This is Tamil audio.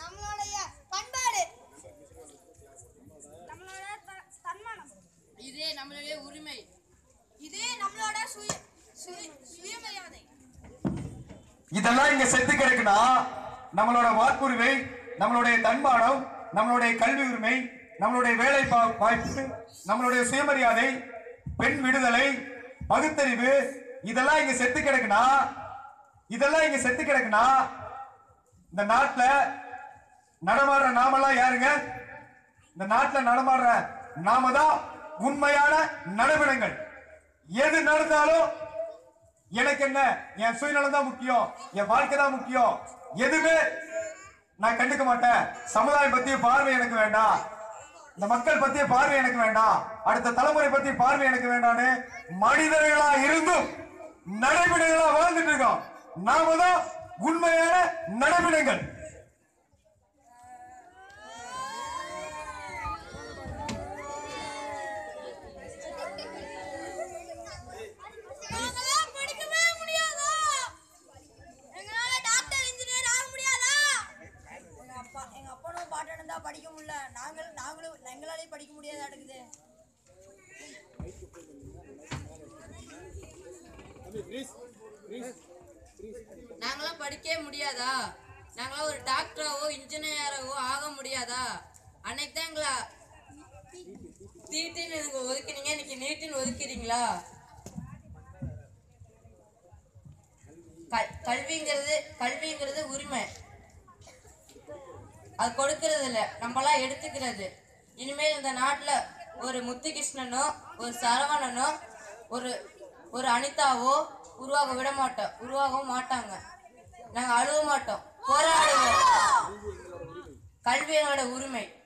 நம்மளுடைய பண்பாடு நம்மளோட தன்மானம் இதே நம்மளுடைய உரிமை. இதே நம்மளோட சுய சுய- இதெல்லாம் இங்க செத்து கிடக்குனா நம்மளோட வாக்குரிமை நம்மளுடைய தன்மானம் நம்மளுடைய கல்வி உரிமை நம்மளுடைய வேலை பா- வாய்ப்பு நம்மளுடைய சுயமரியாதை பெண் விடுதலை பகுத்தறிவு இதெல்லாம் இங்க செத்து கிடக்குனா இதெல்லாம் இங்க செத்து கிடக்குனா இந்த நாட்டுல நடமாடுற நாமெல்லாம் யாருங்க? இந்த நாட்டுல நடமாடுற நாம தான் உண்மையான நடவடிக்கைகள் எது நடந்தாலும் எனக்கு என்ன? என் சுயநலம் தான் முக்கியம். என் வாழ்க்கை தான் முக்கியம். எதுவுமே நான் கண்டுக்க மாட்டேன். சமுதாயம் பத்திய பார்வை எனக்கு வேண்டாம். இந்த மக்கள் பத்திய பார்வை எனக்கு வேண்டாம். அடுத்த தலைமுறை பத்திய பார்வை எனக்கு வேண்டாம்னு மனிதர்களா இருந்தும் நடைமுறைகளா வாழ்ந்துட்டு இருக்கோம். நாம தான் உண்மையான நடைமுறைகள் நாங்களாம் படிக்கவே முடியாதா எங்களால டாக்டர் இன்ஜினியர் ஆக முடியாதா எங்க அப்பா எங்க அப்பனும் பாட்டனும் தான் படிக்க முடியல நாங்கள் நாங்களும் எங்களாலே படிக்க முடியாத நடக்குது நாங்களாம் படிக்கவே முடியாதா? நாங்களாம் ஒரு டாக்டராவோ இன்ஜினியராவோ ஆக முடியாதா? அன்னைக்கு தான் எங்களா தீட்டின்னு எனக்கு இன்னைக்கு நீட்டுன்னு ஒதுக்கிறீங்களா? கல்- கல்விங்கிறது கல்விங்கிறது உரிமை. அது கொடுக்கறது இல்ல. நம்மளாம் எடுத்துக்கிறது. இனிமேல் இந்த நாட்டுல ஒரு முத்துகிருஷ்ணனோ ஒரு சரவணனோ ஒரு ஒரு அனிதாவோ உருவாக விட மாட்டோம். உருவாகவும் மாட்டாங்க. நாங்க அழுவ மாட்டோம். போராடுவோம். கல்வி எங்களோட உரிமை.